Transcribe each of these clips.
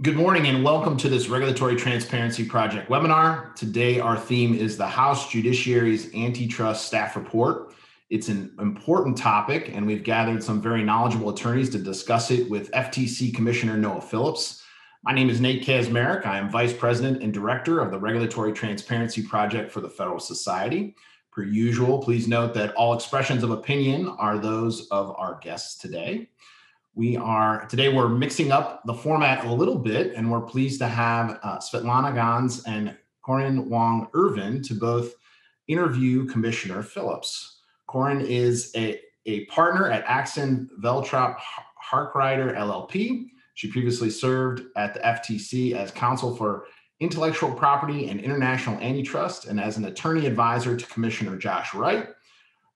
Good morning and welcome to this Regulatory Transparency Project webinar. Today, our theme is the House Judiciary's Antitrust Staff Report. It's an important topic, and we've gathered some very knowledgeable attorneys to discuss it with FTC Commissioner Noah Phillips. My name is Nate Kaczmarek. I am Vice President and Director of the Regulatory Transparency Project for the Federalist Society. Per usual, please note that all expressions of opinion are those of our guests today. We are today we're mixing up the format a little bit, and we're pleased to have uh, Svetlana Gans and Koren Wong-Ervin to both interview Commissioner Phillips. Corinne is a, a partner at Axinn Veltrop Harkrider LLP. She previously served at the FTC as counsel for intellectual property and international antitrust and as an attorney advisor to Commissioner Josh Wright.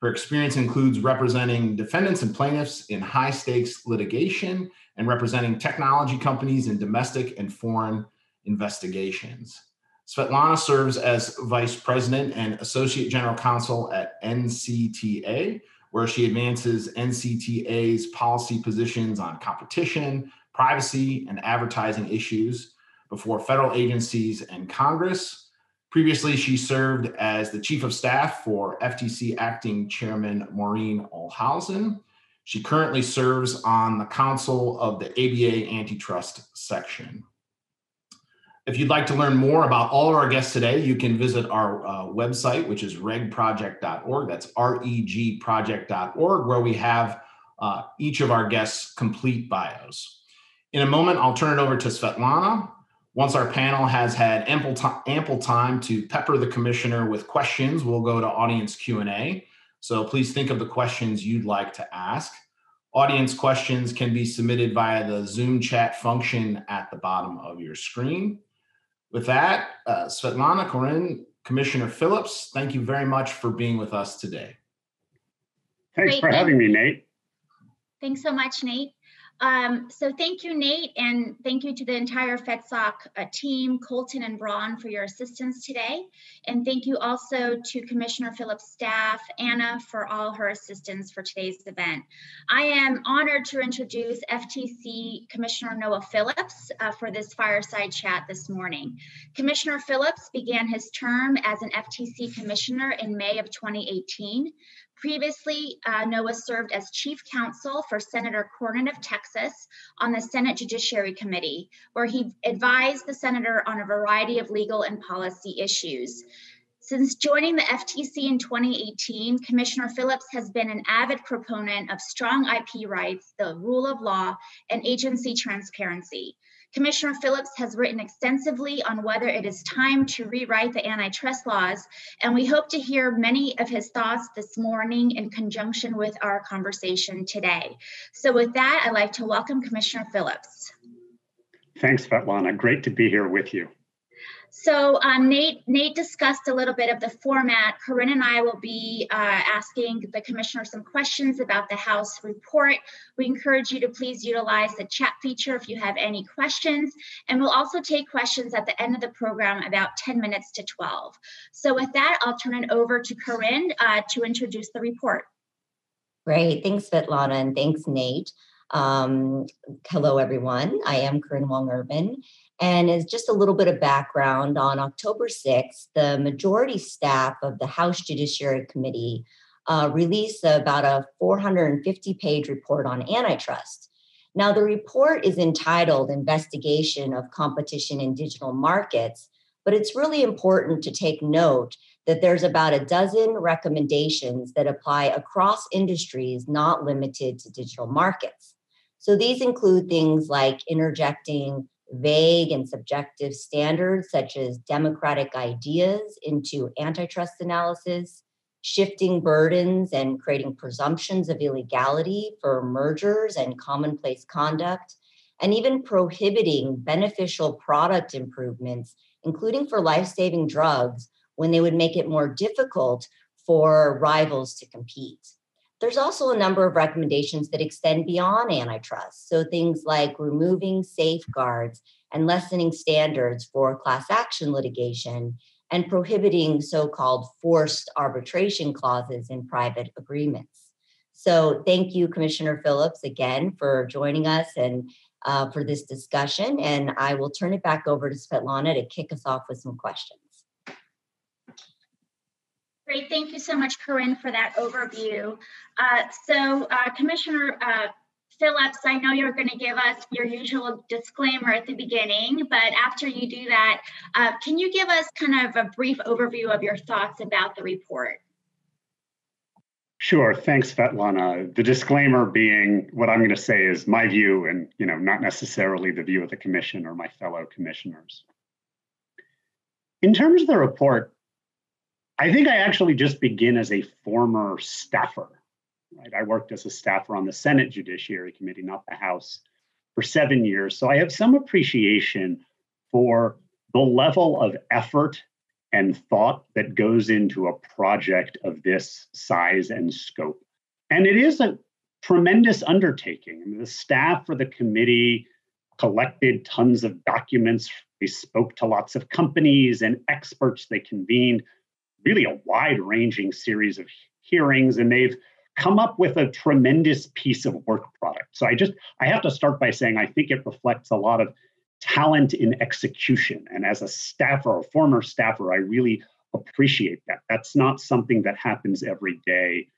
Her experience includes representing defendants and plaintiffs in high stakes litigation and representing technology companies in domestic and foreign investigations. Svetlana serves as vice president and associate general counsel at NCTA, where she advances NCTA's policy positions on competition, privacy, and advertising issues before federal agencies and Congress. Previously, she served as the chief of staff for FTC acting chairman Maureen Ohlhausen. She currently serves on the council of the ABA antitrust section. If you'd like to learn more about all of our guests today, you can visit our uh, website, which is regproject.org. That's regproject.org, where we have uh, each of our guests' complete bios. In a moment, I'll turn it over to Svetlana, once our panel has had ample, ample time to pepper the commissioner with questions, we'll go to audience Q&A. So please think of the questions you'd like to ask. Audience questions can be submitted via the Zoom chat function at the bottom of your screen. With that, uh, Svetlana, Koren, Commissioner Phillips, thank you very much for being with us today. Thanks Great. for having me, Nate. Thanks so much, Nate. Um, so thank you, Nate, and thank you to the entire FedSoc uh, team, Colton and Braun, for your assistance today. And thank you also to Commissioner Phillips' staff, Anna, for all her assistance for today's event. I am honored to introduce FTC Commissioner Noah Phillips uh, for this fireside chat this morning. Commissioner Phillips began his term as an FTC Commissioner in May of 2018. Previously, uh, Noah served as chief counsel for Senator Cornyn of Texas on the Senate Judiciary Committee, where he advised the senator on a variety of legal and policy issues. Since joining the FTC in 2018, Commissioner Phillips has been an avid proponent of strong IP rights, the rule of law, and agency transparency. Commissioner Phillips has written extensively on whether it is time to rewrite the antitrust laws, and we hope to hear many of his thoughts this morning in conjunction with our conversation today. So, with that, I'd like to welcome Commissioner Phillips. Thanks, Svetlana. Great to be here with you. So um, Nate, Nate discussed a little bit of the format. Koren and I will be uh, asking the commissioner some questions about the House report. We encourage you to please utilize the chat feature if you have any questions. And we'll also take questions at the end of the program about 10 minutes to 12. So with that, I'll turn it over to Koren uh, to introduce the report. Great. Thanks, Svetlana, and thanks, Nate. Um, hello, everyone. I am Koren Wong-Ervin, and as just a little bit of background, on October 6th, the majority staff of the House Judiciary Committee uh, released about a 450 page report on antitrust. Now, the report is entitled Investigation of Competition in Digital Markets, but it's really important to take note that there's about a dozen recommendations that apply across industries not limited to digital markets. So these include things like interjecting vague and subjective standards such as democratic ideas into antitrust analysis, shifting burdens and creating presumptions of illegality for mergers and commonplace conduct, and even prohibiting beneficial product improvements, including for life saving drugs, when they would make it more difficult for rivals to compete. There's also a number of recommendations that extend beyond antitrust. So things like removing safeguards and lessening standards for class action litigation and prohibiting so called forced arbitration clauses in private agreements. So thank you, Commissioner Phillips, again for joining us and uh, for this discussion. And I will turn it back over to Svetlana to kick us off with some questions. Great, thank you so much, Koren, for that overview. Uh, so, uh, Commissioner uh, Phillips, I know you're going to give us your usual disclaimer at the beginning, but after you do that, uh, can you give us kind of a brief overview of your thoughts about the report? Sure. Thanks, Svetlana. The disclaimer being what I'm going to say is my view and, you know, not necessarily the view of the commission or my fellow commissioners. In terms of the report, I think I actually just begin as a former staffer. Right? I worked as a staffer on the Senate Judiciary Committee, not the House, for seven years. So I have some appreciation for the level of effort and thought that goes into a project of this size and scope. And it is a tremendous undertaking. I mean, the staff for the committee collected tons of documents. They spoke to lots of companies and experts. They convened really a wide ranging series of hearings, and they've come up with a tremendous piece of work product. So I just, I have to start by saying I think it reflects a lot of talent in execution. And as a staffer, a former staffer, I really appreciate that. That's not something that happens every day.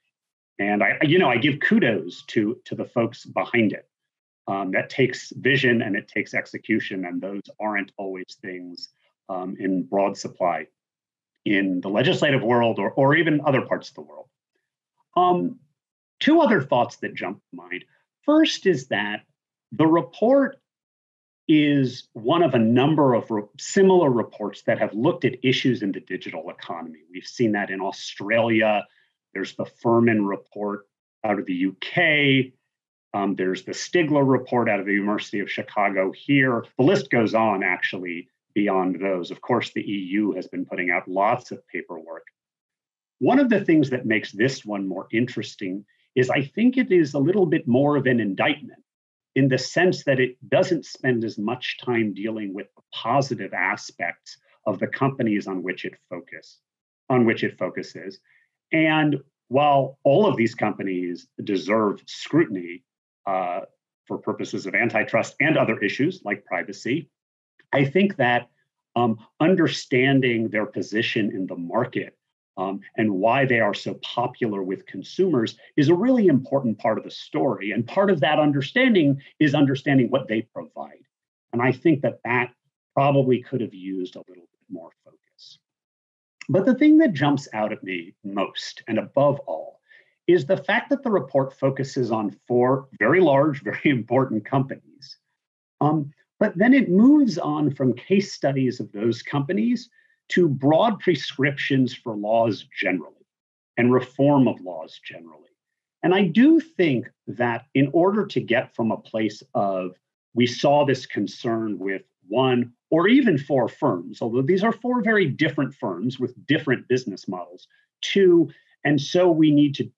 And I, you know, I give kudos to to the folks behind it. Um, that takes vision and it takes execution, and those aren't always things um, in broad supply in the legislative world or, or even other parts of the world. Um, two other thoughts that jump to mind. First is that the report is one of a number of re- similar reports that have looked at issues in the digital economy. We've seen that in Australia. There's the Furman report out of the UK. Um, there's the Stigler report out of the University of Chicago here. The list goes on actually beyond those. Of course, the EU has been putting out lots of paperwork. One of the things that makes this one more interesting is I think it is a little bit more of an indictment in the sense that it doesn't spend as much time dealing with the positive aspects of the companies on which it focus on which it focuses and while all of these companies deserve scrutiny uh, for purposes of antitrust and other issues like privacy i think that um, understanding their position in the market um, and why they are so popular with consumers is a really important part of the story. And part of that understanding is understanding what they provide. And I think that that probably could have used a little bit more focus. But the thing that jumps out at me most and above all is the fact that the report focuses on four very large, very important companies. Um, but then it moves on from case studies of those companies to broad prescriptions for laws generally and reform of laws generally. And I do think that in order to get from a place of we saw this concern with one or even four firms, although these are four very different firms with different business models, to and so we need to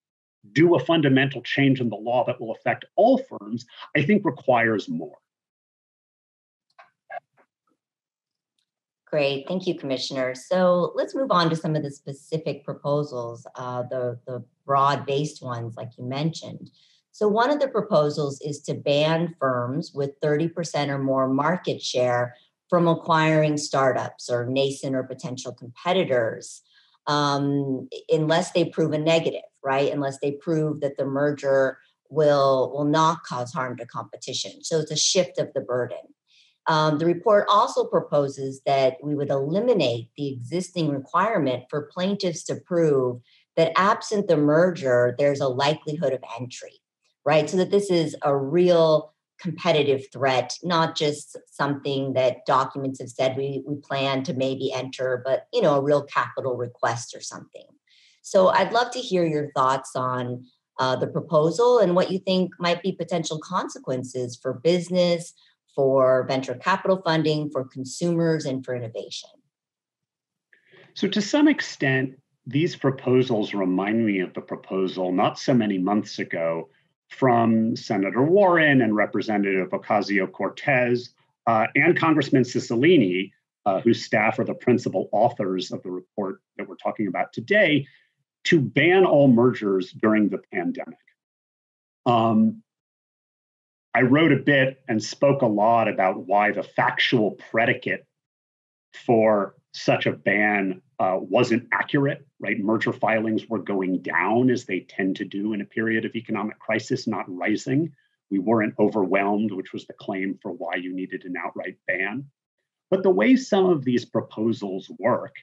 do a fundamental change in the law that will affect all firms, I think requires more. Great, thank you, Commissioner. So let's move on to some of the specific proposals, uh, the, the broad-based ones like you mentioned. So one of the proposals is to ban firms with 30% or more market share from acquiring startups or nascent or potential competitors um, unless they prove a negative, right? Unless they prove that the merger will will not cause harm to competition. So it's a shift of the burden. Um, the report also proposes that we would eliminate the existing requirement for plaintiffs to prove that absent the merger, there's a likelihood of entry, right? So that this is a real competitive threat, not just something that documents have said we, we plan to maybe enter, but you know, a real capital request or something. So I'd love to hear your thoughts on uh, the proposal and what you think might be potential consequences for business, for venture capital funding, for consumers, and for innovation? So, to some extent, these proposals remind me of the proposal not so many months ago from Senator Warren and Representative Ocasio Cortez uh, and Congressman Cicilline, uh, whose staff are the principal authors of the report that we're talking about today, to ban all mergers during the pandemic. Um, I wrote a bit and spoke a lot about why the factual predicate for such a ban uh, wasn't accurate, right? Merger filings were going down as they tend to do in a period of economic crisis, not rising. We weren't overwhelmed, which was the claim for why you needed an outright ban. But the way some of these proposals work,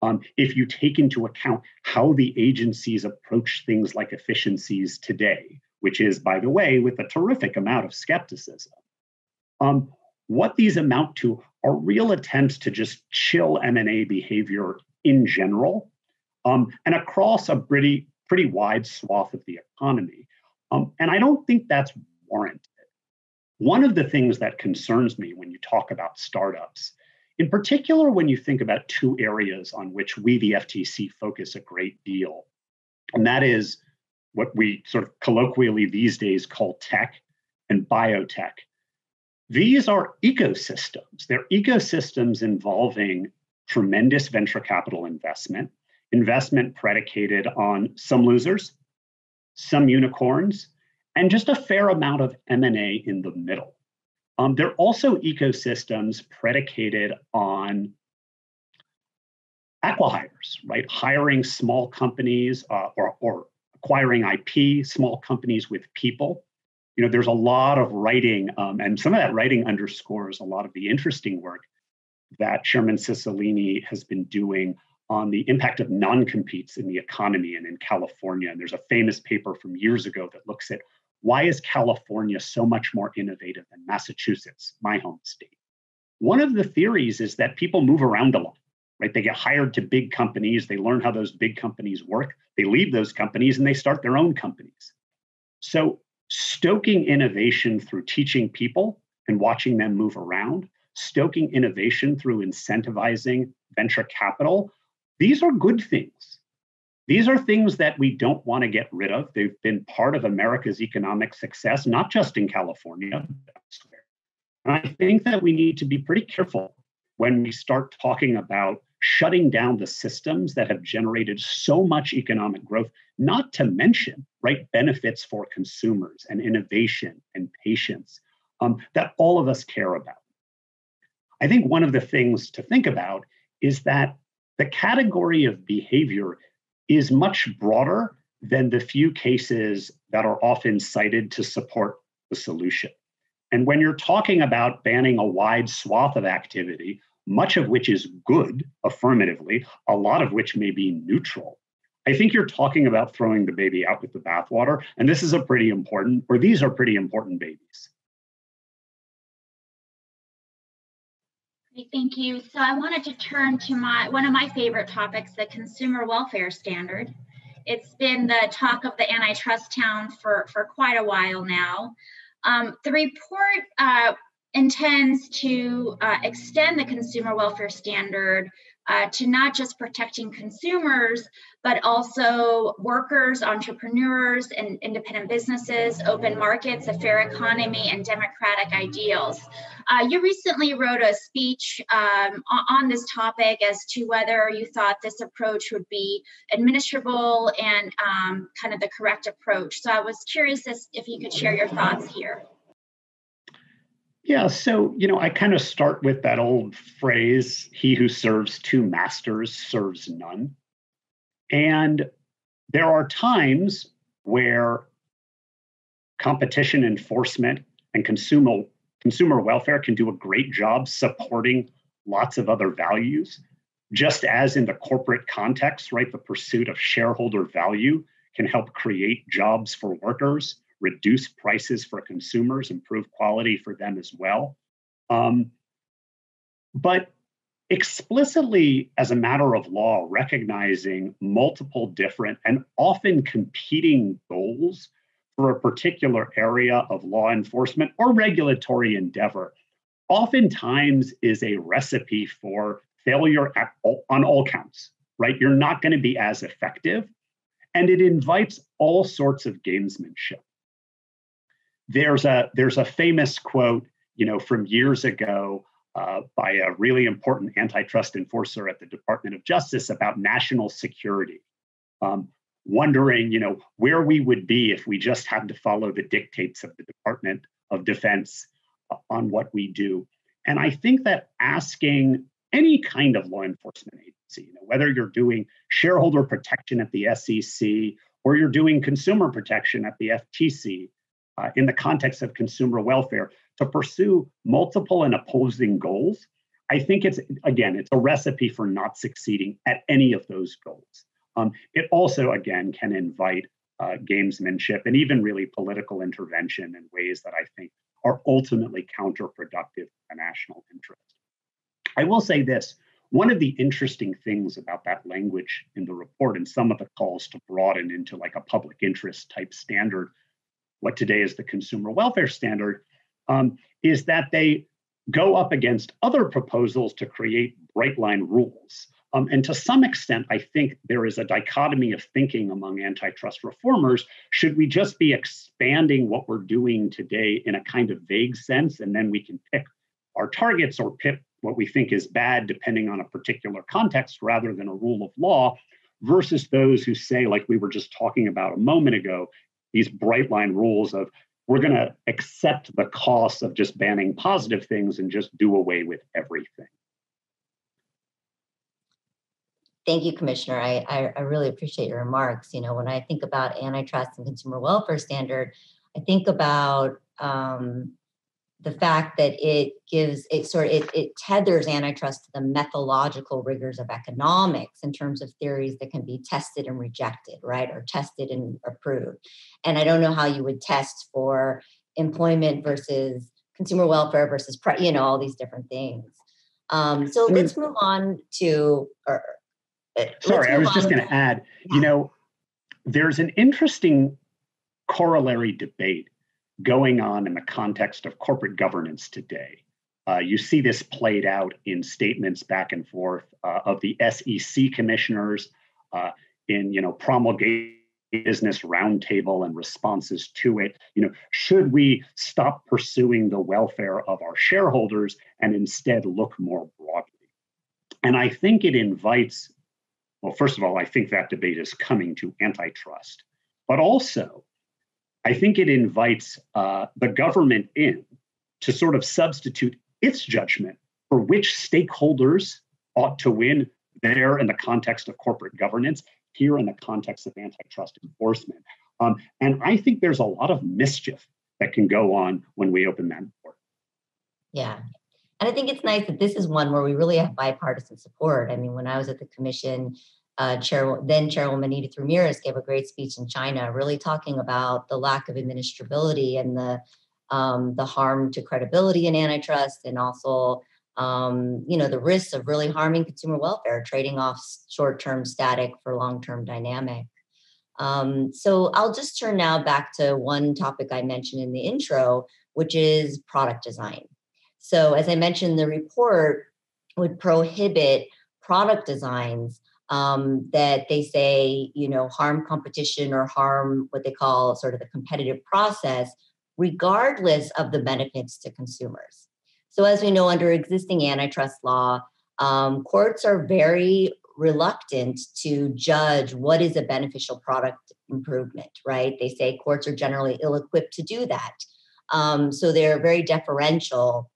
um, if you take into account how the agencies approach things like efficiencies today, which is, by the way, with a terrific amount of skepticism, um, what these amount to are real attempts to just chill M&A behavior in general um, and across a pretty, pretty wide swath of the economy. Um, and I don't think that's warranted. One of the things that concerns me when you talk about startups, in particular when you think about two areas on which we, the FTC, focus a great deal, and that is what we sort of colloquially these days call tech and biotech. These are ecosystems. They're ecosystems involving tremendous venture capital investment, investment predicated on some losers, some unicorns, and just a fair amount of M&A in the middle. Um, they're also ecosystems predicated on acquihires, right? Hiring small companies uh, or, or acquiring IP, small companies with people you know, there's a lot of writing, um, and some of that writing underscores a lot of the interesting work that Chairman Cicilline has been doing on the impact of non-competes in the economy and in California. And there's a famous paper from years ago that looks at why is California so much more innovative than Massachusetts, my home state? One of the theories is that people move around a lot, right? They get hired to big companies, they learn how those big companies work, they leave those companies and they start their own companies. So stoking innovation through teaching people and watching them move around, stoking innovation through incentivizing venture capital, these are good things. These are things that we don't want to get rid of. They've been part of America's economic success, not just in California, And I think that we need to be pretty careful when we start talking about shutting down the systems that have generated so much economic growth, not to mention, right, benefits for consumers and innovation and patients um, that all of us care about. I think one of the things to think about is that the category of behavior is much broader than the few cases that are often cited to support the solution. And when you're talking about banning a wide swath of activity, much of which is good affirmatively, a lot of which may be neutral. I think you're talking about throwing the baby out with the bathwater, and this is a pretty important, or these are pretty important babies. Thank you. So I wanted to turn to my one of my favorite topics, the consumer welfare standard. It's been the talk of the antitrust town for, for quite a while now. Um, the report uh, intends to uh, extend the consumer welfare standard uh, to not just protecting consumers, but also workers, entrepreneurs, and independent businesses, open markets, a fair economy, and democratic ideals. Uh, you recently wrote a speech um, on this topic as to whether you thought this approach would be administrable and um, kind of the correct approach. So I was curious if you could share your thoughts here. Yeah, so, you know, I kind of start with that old phrase he who serves two masters serves none. And there are times where competition enforcement and consumer consumer welfare can do a great job supporting lots of other values just as in the corporate context right the pursuit of shareholder value can help create jobs for workers reduce prices for consumers, improve quality for them as well. Um, but explicitly, as a matter of law, recognizing multiple different and often competing goals for a particular area of law enforcement or regulatory endeavor oftentimes is a recipe for failure all, on all counts, right? You're not going to be as effective. And it invites all sorts of gamesmanship there's a there's a famous quote, you know, from years ago uh, by a really important antitrust enforcer at the Department of Justice about national security. Um, wondering, you know, where we would be if we just had to follow the dictates of the Department of Defense uh, on what we do. And I think that asking any kind of law enforcement agency, you know, whether you're doing shareholder protection at the SEC or you're doing consumer protection at the FTC uh, in the context of consumer welfare, to pursue multiple and opposing goals, I think it's, again, it's a recipe for not succeeding at any of those goals. Um, it also, again, can invite uh, gamesmanship and even really political intervention in ways that I think are ultimately counterproductive to the national interest. I will say this one of the interesting things about that language in the report and some of the calls to broaden into like a public interest type standard, what today is the consumer welfare standard, um, is that they go up against other proposals to create bright line rules. Um, and to some extent, I think there is a dichotomy of thinking among antitrust reformers. Should we just be expanding what we're doing today in a kind of vague sense, and then we can pick our targets or pick what we think is bad depending on a particular context rather than a rule of law, versus those who say, like we were just talking about a moment ago, these bright line rules of we're going to accept the cost of just banning positive things and just do away with everything. Thank you, Commissioner. I, I, I, really appreciate your remarks. You know, when I think about antitrust and consumer welfare standard, I think about um, the fact that it gives it sort of it, it tethers antitrust to the methodological rigors of economics in terms of theories that can be tested and rejected right or tested and approved. And i don't know how you would test for employment versus consumer welfare versus you know all these different things. Um, so let's move on to or, uh, sorry i was just going to add you know there's an interesting corollary debate going on in the context of corporate governance today. Uh, you see this played out in statements back and forth uh, of the SEC commissioners uh, in, you know, promulgating business roundtable and responses to it. You know, should we stop pursuing the welfare of our shareholders and instead look more broadly? And I think it invites, well, first of all, I think that debate is coming to antitrust, but also I think it invites uh, the government in to sort of substitute its judgment for which stakeholders ought to win there in the context of corporate governance, here in the context of antitrust enforcement. Um, and I think there's a lot of mischief that can go on when we open that door. Yeah. And I think it's nice that this is one where we really have bipartisan support. I mean, when I was at the commission, uh, Chair, then Chairwoman Edith Ramirez gave a great speech in China, really talking about the lack of administrability and the um, the harm to credibility in antitrust, and also um, you know the risks of really harming consumer welfare, trading off short-term static for long-term dynamic. Um, so I'll just turn now back to one topic I mentioned in the intro, which is product design. So as I mentioned, the report would prohibit product designs um, that they say, you know, harm competition or harm what they call sort of the competitive process, regardless of the benefits to consumers. So, as we know, under existing antitrust law, um, courts are very reluctant to judge what is a beneficial product improvement, right? They say courts are generally ill equipped to do that. Um, so, they're very deferential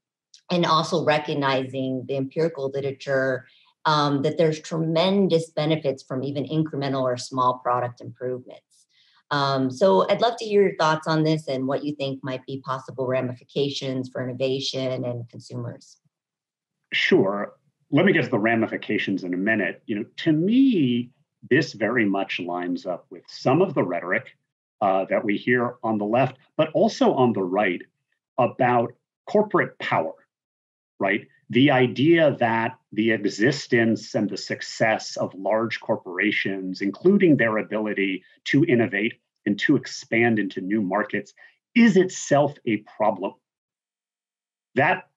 and also recognizing the empirical literature um, that there's tremendous benefits from even incremental or small product improvements. Um, so I'd love to hear your thoughts on this and what you think might be possible ramifications for innovation and consumers. Sure. Let me get to the ramifications in a minute. You know, to me, this very much lines up with some of the rhetoric uh, that we hear on the left, but also on the right about corporate power, right? The idea that the existence and the success of large corporations, including their ability to innovate and to expand into new markets, is itself a problem. That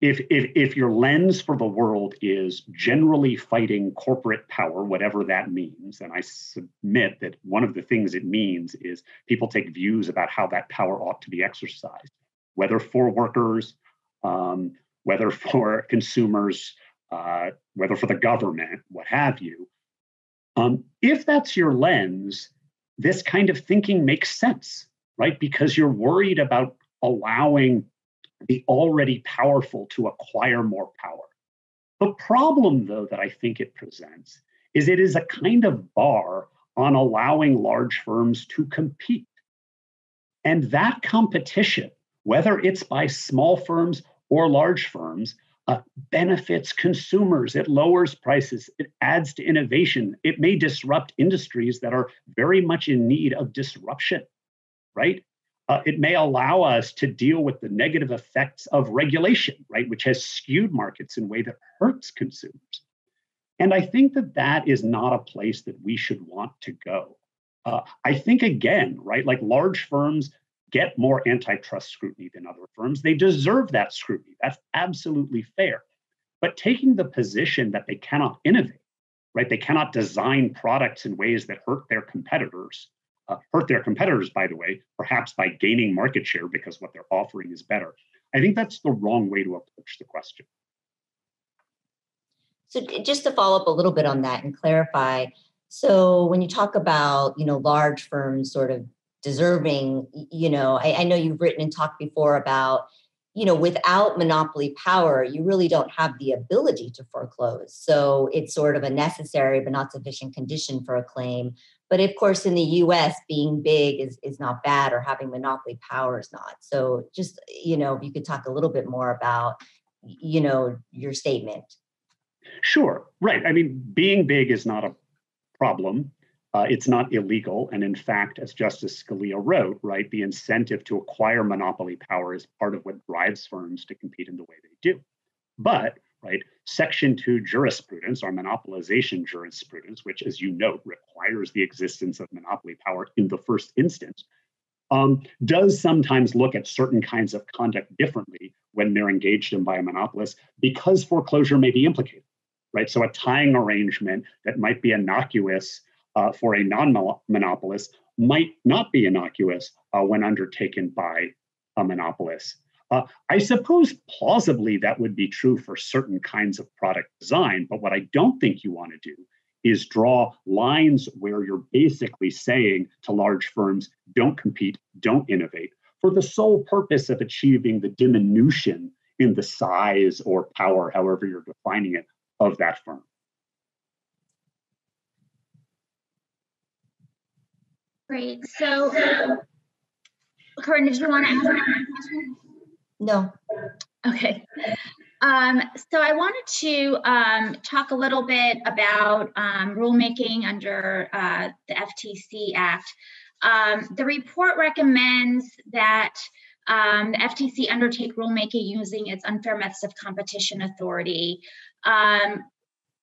if, if, if your lens for the world is generally fighting corporate power, whatever that means, and I submit that one of the things it means is people take views about how that power ought to be exercised, whether for workers, um, whether for consumers, uh, whether for the government, what have you. Um, if that's your lens, this kind of thinking makes sense, right? Because you're worried about allowing the already powerful to acquire more power. The problem, though, that I think it presents is it is a kind of bar on allowing large firms to compete. And that competition, whether it's by small firms or large firms, uh, benefits consumers. It lowers prices. It adds to innovation. It may disrupt industries that are very much in need of disruption, right? Uh, it may allow us to deal with the negative effects of regulation, right, which has skewed markets in a way that hurts consumers. And I think that that is not a place that we should want to go. Uh, I think, again, right, like large firms get more antitrust scrutiny than other firms. They deserve that scrutiny. That's absolutely fair. But taking the position that they cannot innovate, right, they cannot design products in ways that hurt their competitors, uh, hurt their competitors, by the way, perhaps by gaining market share because what they're offering is better. I think that's the wrong way to approach the question. So just to follow up a little bit on that and clarify, so when you talk about you know large firms sort of deserving, you know, I, I know you've written and talked before about you know without monopoly power you really don't have the ability to foreclose. So it's sort of a necessary but not sufficient condition for a claim. But of course in the us being big is, is not bad or having monopoly power is not. So just you know if you could talk a little bit more about you know your statement. Sure, right. I mean, being big is not a problem. Uh, it's not illegal. And in fact, as Justice Scalia wrote, right, the incentive to acquire monopoly power is part of what drives firms to compete in the way they do. But, right, Section 2 jurisprudence or monopolization jurisprudence, which, as you note, requires the existence of monopoly power in the first instance, um, does sometimes look at certain kinds of conduct differently when they're engaged in by a monopolist because foreclosure may be implicated right? So a tying arrangement that might be innocuous uh, for a non-monopolist might not be innocuous uh, when undertaken by a monopolist. Uh, I suppose plausibly that would be true for certain kinds of product design, but what I don't think you want to do is draw lines where you're basically saying to large firms, don't compete, don't innovate, for the sole purpose of achieving the diminution in the size or power, however you're defining it, of that firm. Great. So, Koren, did you want to ask a question? No. Okay. Um, so I wanted to um, talk a little bit about um, rulemaking under uh, the FTC Act. Um, the report recommends that um, the FTC undertake rulemaking using its unfair methods of competition authority.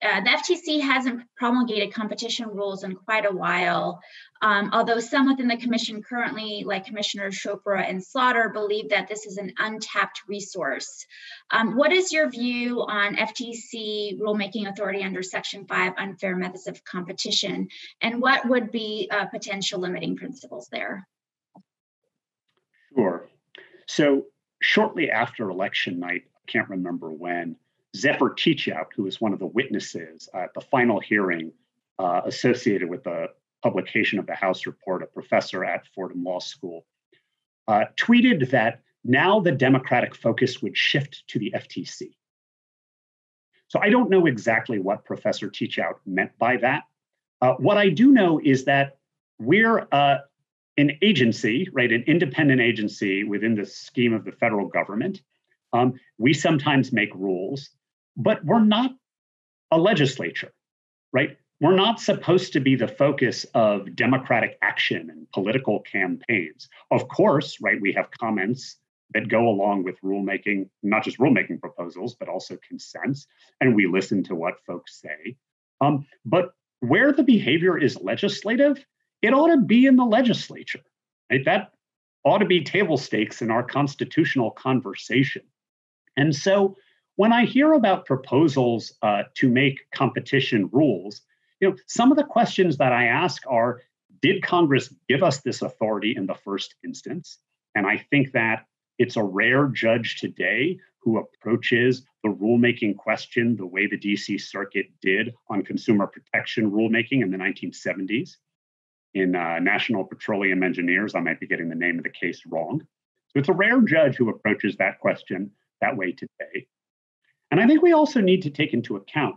Uh, the FTC hasn't promulgated competition rules in quite a while, um, although some within the commission currently, like Commissioners Chopra and Slaughter, believe that this is an untapped resource. Um, what is your view on FTC rulemaking authority under Section 5 unfair methods of competition, and what would be uh, potential limiting principles there? Sure. So, shortly after election night, I can't remember when, Zephyr Teachout, who was one of the witnesses at the final hearing uh, associated with the publication of the House report, a professor at Fordham Law School, uh, tweeted that now the Democratic focus would shift to the FTC. So I don't know exactly what Professor Teachout meant by that. Uh, what I do know is that we're uh, an agency, right, an independent agency within the scheme of the federal government. Um, we sometimes make rules but we're not a legislature, right? We're not supposed to be the focus of democratic action and political campaigns. Of course, right, we have comments that go along with rulemaking, not just rulemaking proposals, but also consents, and we listen to what folks say. Um, but where the behavior is legislative, it ought to be in the legislature. Right? That ought to be table stakes in our constitutional conversation. And so when I hear about proposals uh, to make competition rules, you know, some of the questions that I ask are, did Congress give us this authority in the first instance? And I think that It's a rare judge today who approaches the rulemaking question the way the DC Circuit did on consumer protection rulemaking in the 1970s in uh, National Petroleum Engineers. I might be getting the name of the case wrong. So it's a rare judge who approaches that question that way today. And I think we also need to take into account,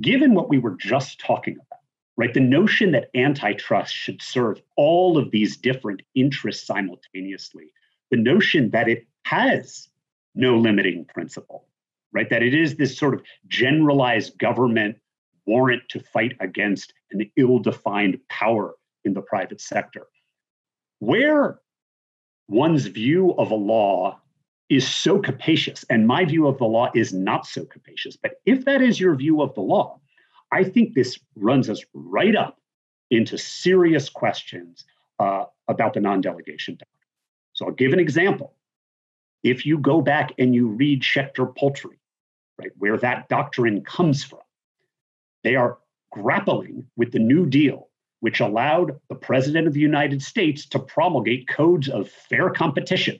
given what we were just talking about, right, the notion that antitrust should serve all of these different interests simultaneously, the notion that it has no limiting principle, right, that it is this sort of generalized government warrant to fight against an ill defined power in the private sector. Where one's view of a law is so capacious, and my view of the law is not so capacious, but if that is your view of the law, I think this runs us right up into serious questions uh, about the non delegation doctrine. So I'll give an example. If you go back and you read Schechter Poultry, right, where that doctrine comes from, they are grappling with the New Deal which allowed the President of the United States to promulgate codes of fair competition.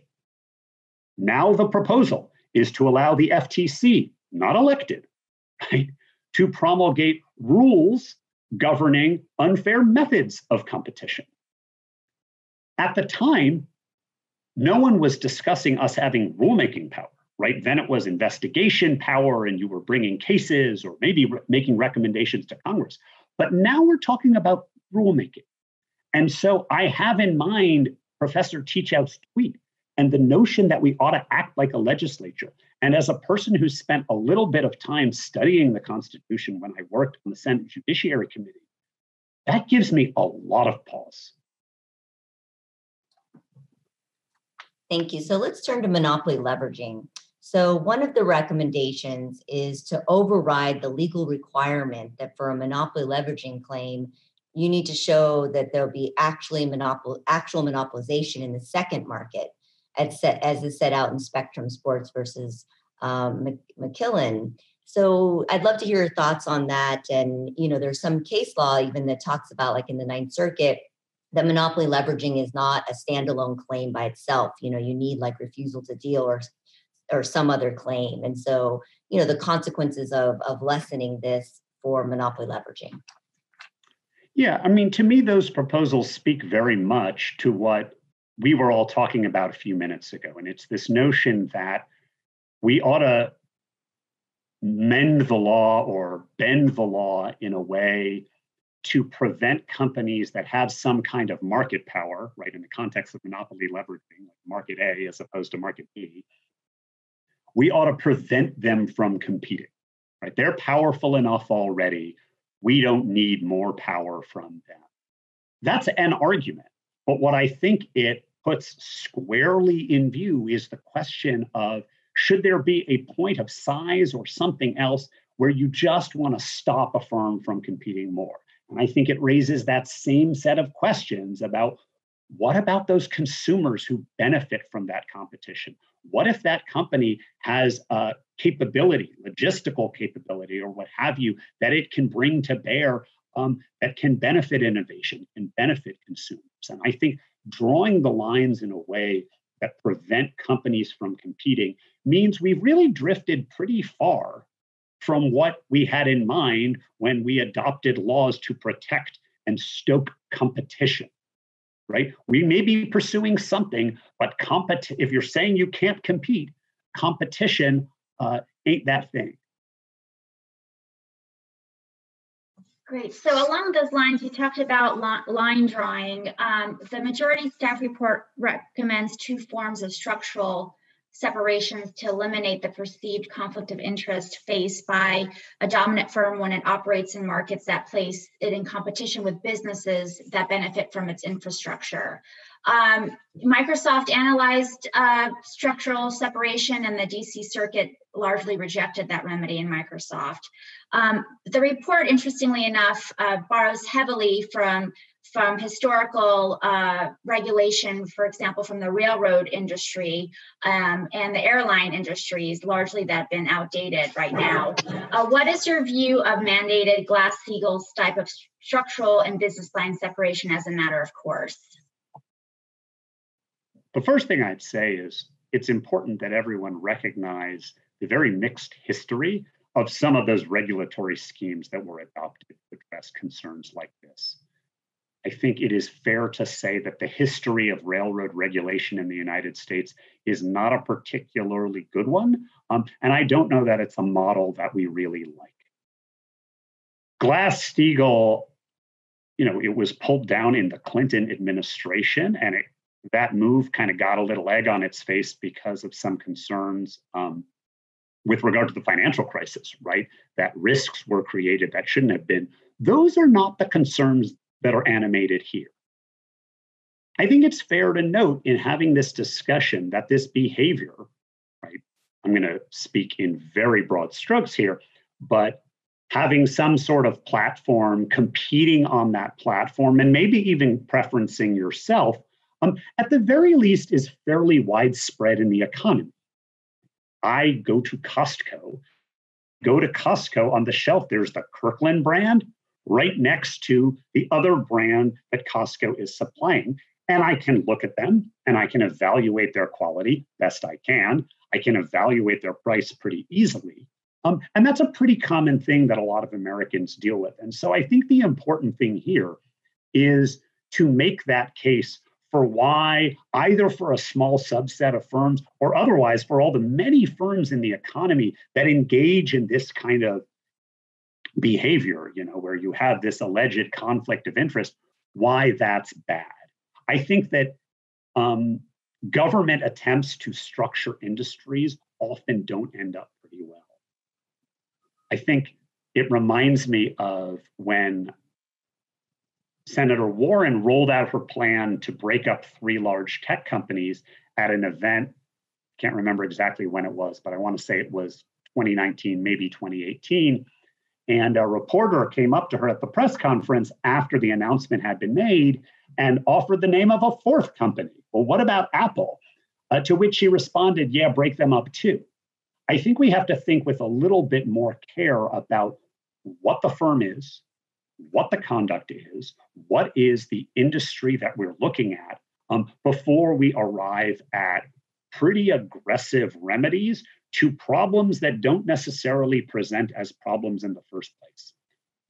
Now, the proposal is to allow the FTC, not elected, right, to promulgate rules governing unfair methods of competition. At the time, no one was discussing us having rulemaking power, right? Then it was investigation power, and you were bringing cases or maybe re- making recommendations to Congress. But now we're talking about rulemaking. And so I have in mind Professor Teachout's tweet and the notion that we ought to act like a legislature. And as a person who spent a little bit of time studying the Constitution when I worked on the Senate Judiciary Committee, that gives me a lot of pause. Thank you. So let's turn to monopoly leveraging. So, one of the recommendations is to override the legal requirement that for a monopoly leveraging claim, you need to show that there'll be actually monopol- actual monopolization in the second market, as, set, as is set out in Spectrum Sports versus um, McQuillan. So I'd love to hear your thoughts on that. And you know, there's some case law even that talks about, like in the Ninth Circuit, that monopoly leveraging is not a standalone claim by itself. You know, you need like refusal to deal or or some other claim. And so, you know, the consequences of of lessening this for monopoly leveraging. Yeah, I mean, to me, those proposals speak very much to what we were all talking about a few minutes ago. And it's this notion that we ought to mend the law or bend the law in a way to prevent companies that have some kind of market power, right, in the context of monopoly leveraging, like market A as opposed to market B, we ought to prevent them from competing, right? They're powerful enough already we don't need more power from them. That's an argument. But what I think it puts squarely in view is the question of should there be a point of size or something else where you just want to stop a firm from competing more? And I think it raises that same set of questions about what about those consumers who benefit from that competition? What if that company has a capability, logistical capability, or what have you, that it can bring to bear um, that can benefit innovation and benefit consumers? And I think drawing the lines in a way that prevent companies from competing means we've really drifted pretty far from what we had in mind when we adopted laws to protect and stoke competition right? We may be pursuing something, but compet- if you're saying you can't compete, competition uh, ain't that thing. Great. So along those lines, you talked about line drawing. Um, the majority staff report recommends two forms of structural separations to eliminate the perceived conflict of interest faced by a dominant firm when it operates in markets that place it in competition with businesses that benefit from its infrastructure. Um, Microsoft analyzed uh, structural separation, and the DC Circuit largely rejected that remedy in Microsoft. Um, the report, interestingly enough, uh, borrows heavily from from historical uh, regulation, for example, from the railroad industry um, and the airline industries, largely that have been outdated right now. Uh, what is your view of mandated Glass-Steagall's type of structural and business line separation as a matter of course? The first thing I'd say is it's important that everyone recognize the very mixed history of some of those regulatory schemes that were adopted to address concerns like this. I think it is fair to say that the history of railroad regulation in the United States is not a particularly good one. Um, and I don't know that it's a model that we really like. Glass Steagall, you know, it was pulled down in the Clinton administration, and it, that move kind of got a little egg on its face because of some concerns um, with regard to the financial crisis, right? That risks were created that shouldn't have been. Those are not the concerns that are animated here. I think it's fair to note in having this discussion that this behavior, right? I'm going to speak in very broad strokes here, but having some sort of platform, competing on that platform, and maybe even preferencing yourself, um, at the very least, is fairly widespread in the economy. I go to Costco, go to Costco on the shelf, there's the Kirkland brand right next to the other brand that Costco is supplying. And I can look at them and I can evaluate their quality best I can. I can evaluate their price pretty easily. Um, and that's a pretty common thing that a lot of Americans deal with. And so I think the important thing here is to make that case for why, either for a small subset of firms or otherwise for all the many firms in the economy that engage in this kind of behavior, you know, where you have this alleged conflict of interest, why that's bad. I think that um, government attempts to structure industries often don't end up pretty well. I think it reminds me of when Senator Warren rolled out her plan to break up three large tech companies at an event. Can't remember exactly when it was, but I want to say it was 2019, maybe 2018. And a reporter came up to her at the press conference after the announcement had been made and offered the name of a fourth company. Well, what about Apple? Uh, to which she responded, Yeah, break them up too. I think we have to think with a little bit more care about what the firm is, what the conduct is, what is the industry that we're looking at um, before we arrive at pretty aggressive remedies to problems that don't necessarily present as problems in the first place.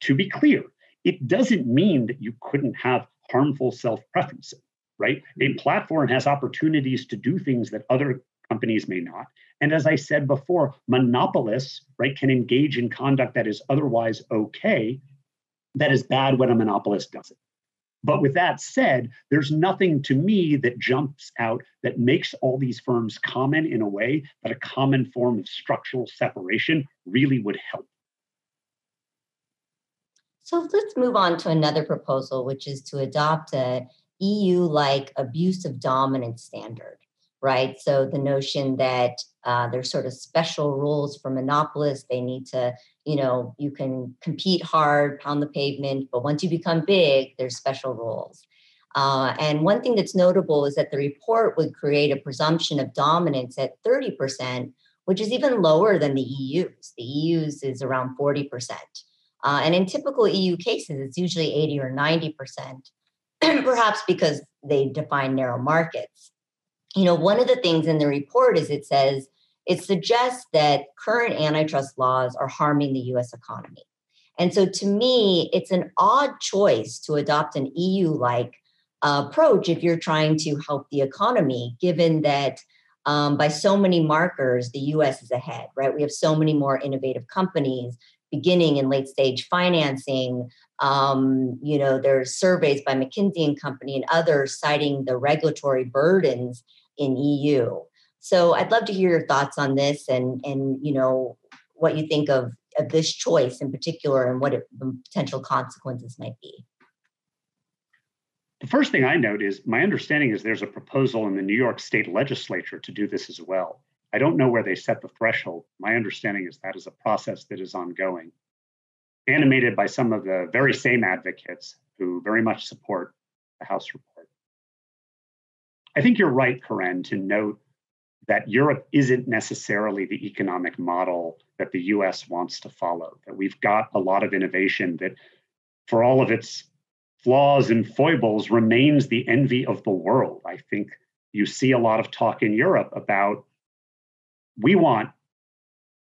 To be clear, it doesn't mean that you couldn't have harmful self preferencing, right? A mm-hmm. platform has opportunities to do things that other companies may not. And as I said before, monopolists, right, can engage in conduct that is otherwise okay, that is bad when a monopolist does it. But with that said, there's nothing to me that jumps out that makes all these firms common in a way that a common form of structural separation really would help. So let's move on to another proposal, which is to adopt a EU like abuse of dominance standard right? So the notion that uh, there's sort of special rules for monopolists. They need to, you know, you can compete hard, pound the pavement, but once you become big, there's special rules. Uh, and one thing that's notable is that the report would create a presumption of dominance at 30%, which is even lower than the EU's. The EU's is around 40%. Uh, and in typical EU cases, it's usually 80 or 90%, perhaps because they define narrow markets you know, one of the things in the report is it says it suggests that current antitrust laws are harming the US economy. And so to me, it's an odd choice to adopt an EU like uh, approach if you're trying to help the economy, given that um, by so many markers, the US is ahead, right? We have so many more innovative companies beginning in late stage financing. Um, you know, there's surveys by McKinsey and Company and others citing the regulatory burdens in EU. So I'd love to hear your thoughts on this and and you know what you think of of this choice in particular and what it, the potential consequences might be. The first thing I note is my understanding is there's a proposal in the New York State Legislature to do this as well. I don't know where they set the threshold. My understanding is that is a process that is ongoing, animated by some of the very same advocates who very much support the House report. I think you're right, Koren, to note that Europe isn't necessarily the economic model that the US wants to follow, that we've got a lot of innovation that, for all of its flaws and foibles, remains the envy of the world. I think you see a lot of talk in Europe about we want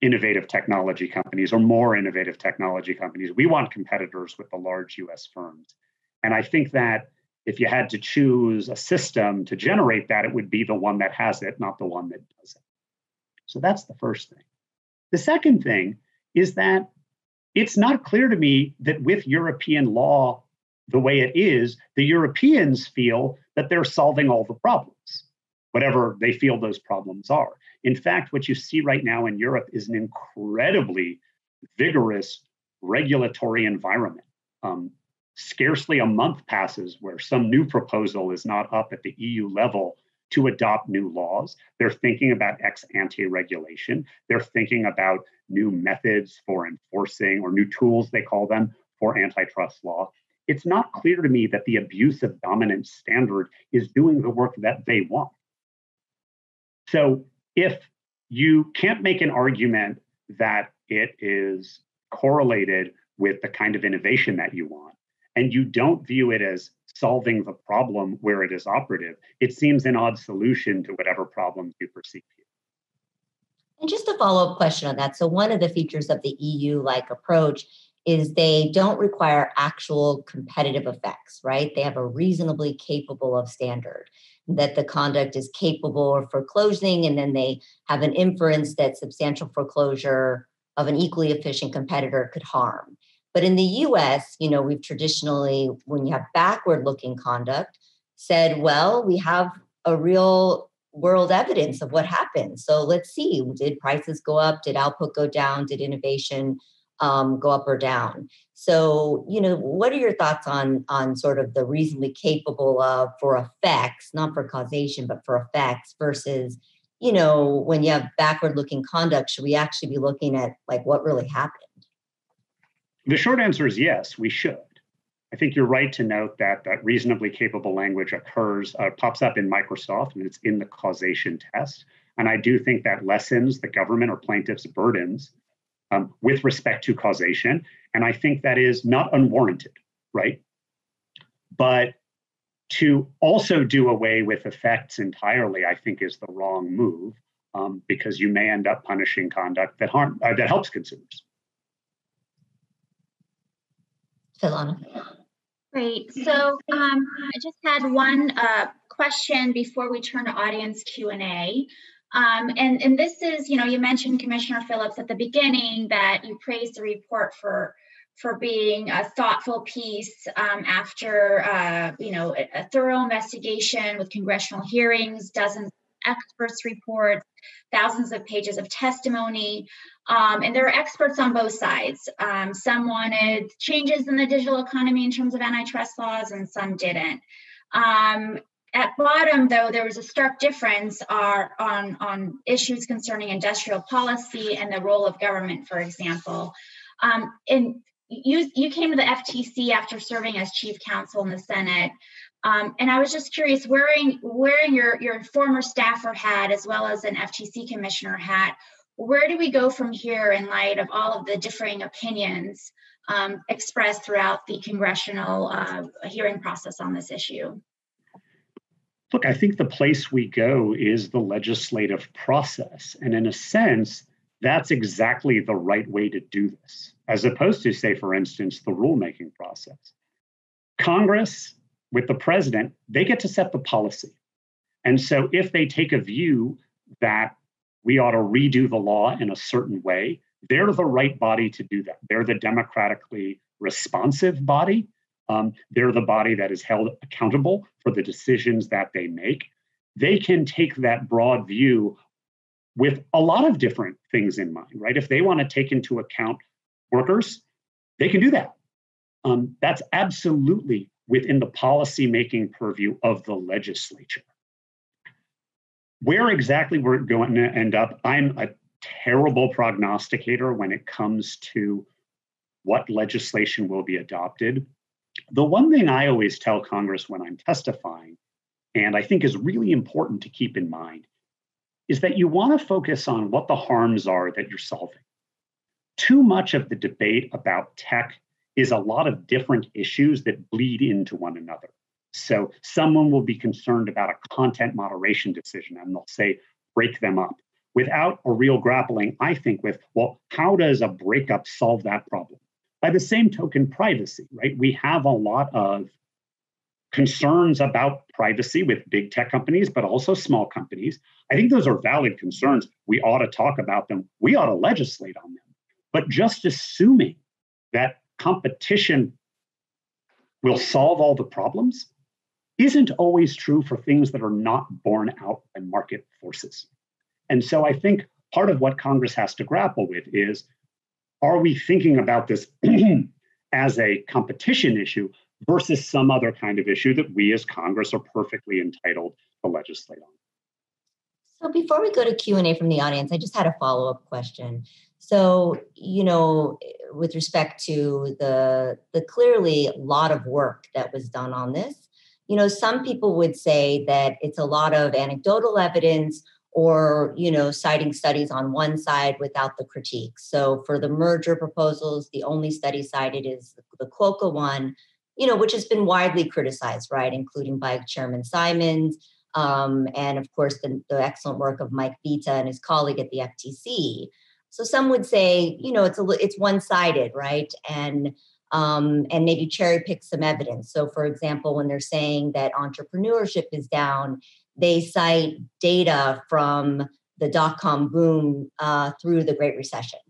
innovative technology companies or more innovative technology companies. We want competitors with the large US firms. And I think that if you had to choose a system to generate that, it would be the one that has it, not the one that doesn't. So that's the first thing. The second thing is that it's not clear to me that with European law the way it is, the Europeans feel that they're solving all the problems, whatever they feel those problems are. In fact, what you see right now in Europe is an incredibly vigorous regulatory environment. Um, scarcely a month passes where some new proposal is not up at the EU level to adopt new laws. They're thinking about ex ante regulation. They're thinking about new methods for enforcing or new tools, they call them, for antitrust law. It's not clear to me that the abuse of dominance standard is doing the work that they want. So if you can't make an argument that it is correlated with the kind of innovation that you want, and you don't view it as solving the problem where it is operative, it seems an odd solution to whatever problems you perceive. And just a follow up question on that. So, one of the features of the EU like approach is they don't require actual competitive effects, right? They have a reasonably capable of standard that the conduct is capable of foreclosing, and then they have an inference that substantial foreclosure of an equally efficient competitor could harm. But in the US, you know, we've traditionally, when you have backward looking conduct, said, well, we have a real world evidence of what happened. So let's see did prices go up? Did output go down? Did innovation um, go up or down? So, you know, what are your thoughts on on sort of the reasonably capable of for effects, not for causation, but for effects versus, you know, when you have backward looking conduct, should we actually be looking at like what really happened? The short answer is yes, we should. I think you're right to note that that reasonably capable language occurs, uh, pops up in Microsoft, and it's in the causation test. And I do think that lessens the government or plaintiff's burdens um, with respect to causation. And I think that is not unwarranted, right? But to also do away with effects entirely, I think, is the wrong move um, because you may end up punishing conduct that harm uh, that helps consumers. Great. So um, I just had one uh, question before we turn to audience Q&A. Um, and, and this is, you know, you mentioned Commissioner Phillips at the beginning that you praised the report for for being a thoughtful piece um, after, uh, you know, a, a thorough investigation with congressional hearings, dozens of experts reports, thousands of pages of testimony. Um, and there are experts on both sides. Um, some wanted changes in the digital economy in terms of antitrust laws, and some didn't. Um, at bottom, though, there was a stark difference are on, on issues concerning industrial policy and the role of government, for example. Um, and you, you came to the FTC after serving as chief counsel in the Senate. Um, and I was just curious, wearing wearing your your former staffer hat as well as an FTC commissioner hat, where do we go from here in light of all of the differing opinions um, expressed throughout the congressional uh, hearing process on this issue? Look, I think the place we go is the legislative process, and in a sense, that's exactly the right way to do this, as opposed to, say, for instance, the rulemaking process. Congress with the president, they get to set the policy. And so if they take a view that we ought to redo the law in a certain way, they're the right body to do that. They're the democratically responsive body. Um, they're the body that is held accountable for the decisions that they make. They can take that broad view with a lot of different things in mind, right? If they want to take into account workers, they can do that. Um, that's absolutely within the policy-making purview of the legislature. Where exactly we're going to end up, I'm a terrible prognosticator when it comes to what legislation will be adopted. The one thing I always tell Congress when I'm testifying, and I think is really important to keep in mind, is that you want to focus on what the harms are that you're solving. Too much of the debate about tech is a lot of different issues that bleed into one another. So someone will be concerned about a content moderation decision and they'll say, break them up without a real grappling, I think, with, well, how does a breakup solve that problem? By the same token, privacy, right? We have a lot of concerns about privacy with big tech companies, but also small companies. I think those are valid concerns. We ought to talk about them. We ought to legislate on them. But just assuming that competition will solve all the problems isn't always true for things that are not borne out by market forces. And so I think part of what Congress has to grapple with is are we thinking about this as a competition issue versus some other kind of issue that we as Congress are perfectly entitled to legislate on? So before we go to Q&A from the audience, I just had a follow-up question. So, you know, with respect to the the clearly a lot of work that was done on this, you know, some people would say that it's a lot of anecdotal evidence or you know citing studies on one side without the critique. So for the merger proposals the only study cited is the Kwoka one you know which has been widely criticized right including by chairman simons um, and of course the, the excellent work of mike Vita and his colleague at the ftc so some would say you know it's a it's one-sided right? And um, and maybe cherry pick some evidence so for example when they're saying that entrepreneurship is down they cite data from the dot com boom uh, through the Great Recession.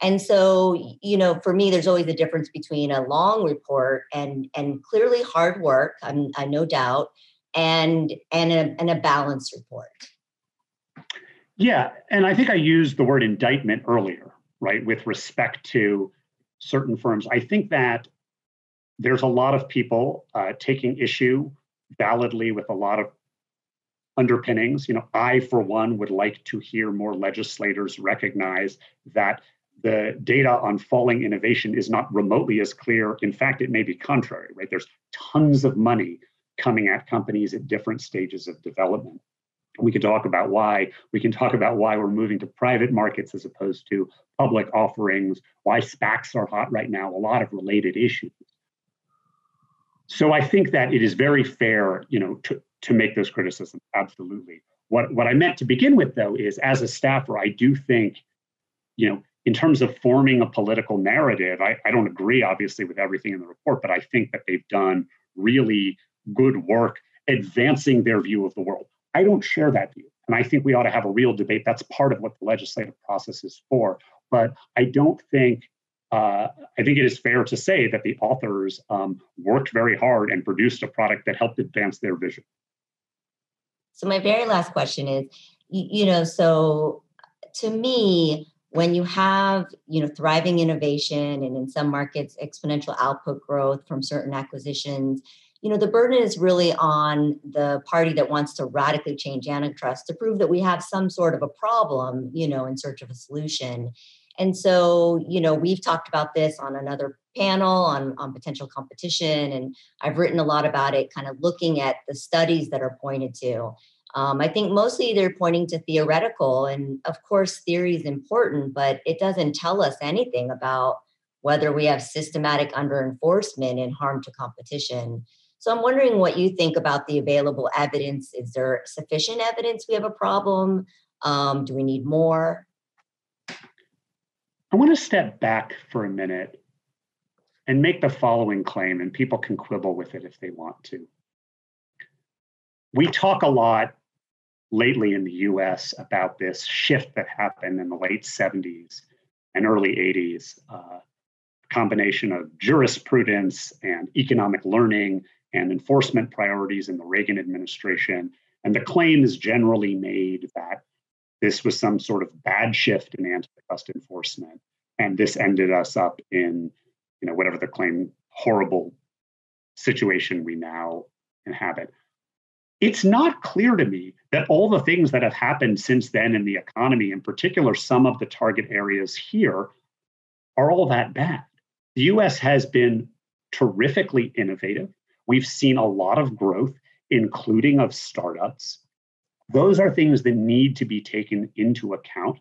And so, you know, for me, there's always a difference between a long report and and clearly hard work, I'm, I no doubt, and and a, and a balanced report. Yeah, and I think I used the word indictment earlier, right, with respect to certain firms. I think that there's a lot of people uh, taking issue validly with a lot of underpinnings. You know, I, for one, would like to hear more legislators recognize that the data on falling innovation is not remotely as clear. In fact, it may be contrary, right? There's tons of money coming at companies at different stages of development. We can talk about why. We can talk about why we're moving to private markets as opposed to public offerings, why SPACs are hot right now, a lot of related issues. So I think that it is very fair, you know, to, to make those criticisms. Absolutely. What what I meant to begin with, though, is as a staffer, I do think, you know, in terms of forming a political narrative, I, I don't agree, obviously, with everything in the report, but I think that they've done really good work advancing their view of the world. I don't share that view. And I think we ought to have a real debate. That's part of what the legislative process is for. But I don't think uh, I think it is fair to say that the authors um, worked very hard and produced a product that helped advance their vision. So my very last question is, you, you know, so to me, when you have you know thriving innovation and in some markets exponential output growth from certain acquisitions you know the burden is really on the party that wants to radically change antitrust to prove that we have some sort of a problem you know in search of a solution and so you know we've talked about this on another panel on, on potential competition and i've written a lot about it kind of looking at the studies that are pointed to um, I think mostly they're pointing to theoretical, and of course, theory is important, but it doesn't tell us anything about whether we have systematic under enforcement and harm to competition. So I'm wondering what you think about the available evidence. Is there sufficient evidence we have a problem? Um, do we need more? I want to step back for a minute and make the following claim, and people can quibble with it if they want to. We talk a lot lately in the US about this shift that happened in the late 70s and early 80s, uh, combination of jurisprudence and economic learning and enforcement priorities in the Reagan administration. And the claim is generally made that this was some sort of bad shift in antitrust enforcement. And this ended us up in, you know, whatever the claim, horrible situation we now inhabit it's not clear to me that all the things that have happened since then in the economy, in particular, some of the target areas here, are all that bad. The US has been terrifically innovative. We've seen a lot of growth, including of startups. Those are things that need to be taken into account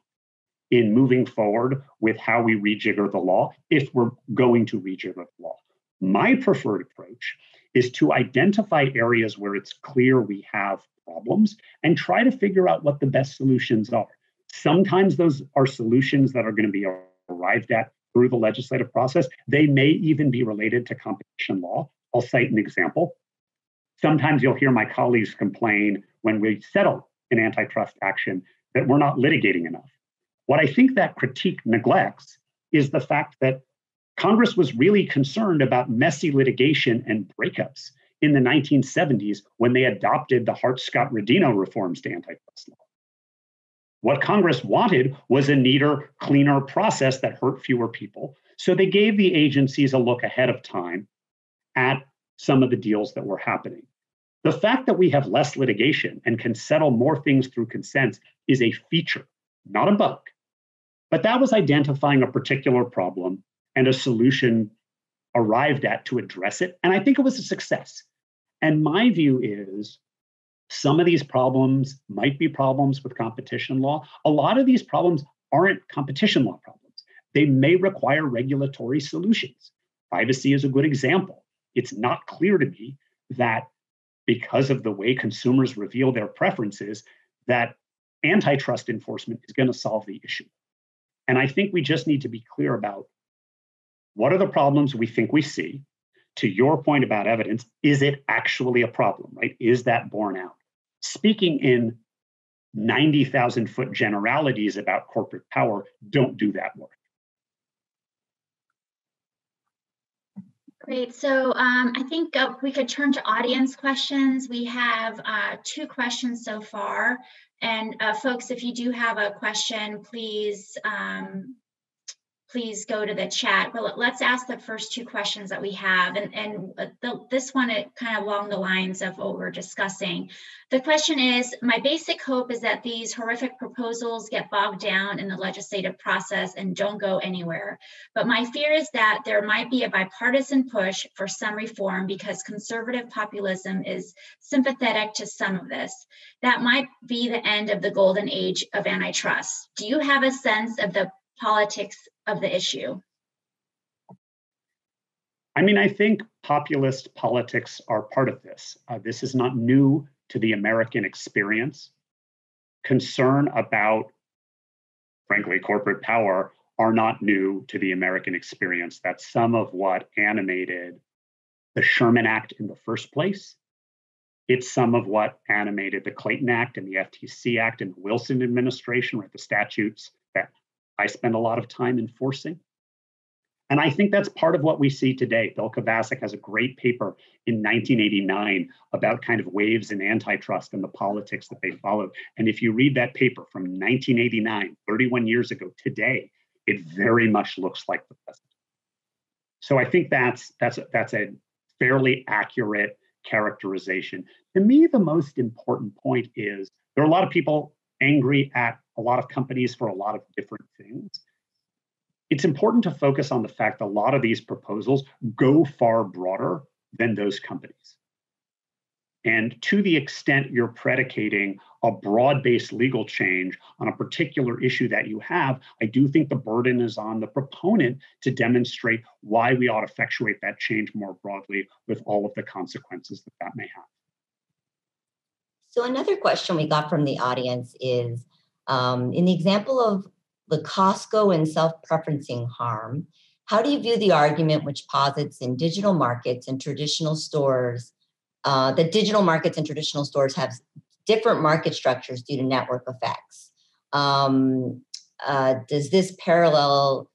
in moving forward with how we rejigger the law, if we're going to rejigger the law. My preferred approach is to identify areas where it's clear we have problems and try to figure out what the best solutions are. Sometimes those are solutions that are going to be arrived at through the legislative process. They may even be related to competition law. I'll cite an example. Sometimes you'll hear my colleagues complain when we settle an antitrust action that we're not litigating enough. What I think that critique neglects is the fact that Congress was really concerned about messy litigation and breakups in the 1970s when they adopted the Hart Scott Rodino reforms to antitrust law. What Congress wanted was a neater, cleaner process that hurt fewer people. So they gave the agencies a look ahead of time at some of the deals that were happening. The fact that we have less litigation and can settle more things through consents is a feature, not a bug. But that was identifying a particular problem and a solution arrived at to address it. And I think it was a success. And my view is some of these problems might be problems with competition law. A lot of these problems aren't competition law problems. They may require regulatory solutions. Privacy is a good example. It's not clear to me that because of the way consumers reveal their preferences, that antitrust enforcement is going to solve the issue. And I think we just need to be clear about what are the problems we think we see? To your point about evidence, is it actually a problem, right? Is that borne out? Speaking in 90,000 foot generalities about corporate power don't do that work. Great. So um, I think uh, we could turn to audience questions. We have uh, two questions so far. And uh, folks, if you do have a question, please um, please go to the chat. But let's ask the first two questions that we have. And, and uh, the, this one, kind of along the lines of what we're discussing. The question is, my basic hope is that these horrific proposals get bogged down in the legislative process and don't go anywhere. But my fear is that there might be a bipartisan push for some reform because conservative populism is sympathetic to some of this. That might be the end of the golden age of antitrust. Do you have a sense of the politics of the issue? I mean, I think populist politics are part of this. Uh, this is not new to the American experience. Concern about, frankly, corporate power are not new to the American experience. That's some of what animated the Sherman Act in the first place. It's some of what animated the Clayton Act and the FTC Act and the Wilson administration, right? The statutes that I spend a lot of time enforcing. And I think that's part of what we see today. Bill Kovacic has a great paper in 1989 about kind of waves in antitrust and the politics that they followed. And if you read that paper from 1989, 31 years ago today, it very much looks like the present. So I think that's that's that's a fairly accurate characterization. To me, the most important point is there are a lot of people angry at a lot of companies for a lot of different things. It's important to focus on the fact that a lot of these proposals go far broader than those companies. And to the extent you're predicating a broad based legal change on a particular issue that you have, I do think the burden is on the proponent to demonstrate why we ought to effectuate that change more broadly with all of the consequences that that may have. So, another question we got from the audience is um, in the example of the Costco and self preferencing harm, how do you view the argument which posits in digital markets and traditional stores uh, that digital markets and traditional stores have different market structures due to network effects? Um, uh, does this parallel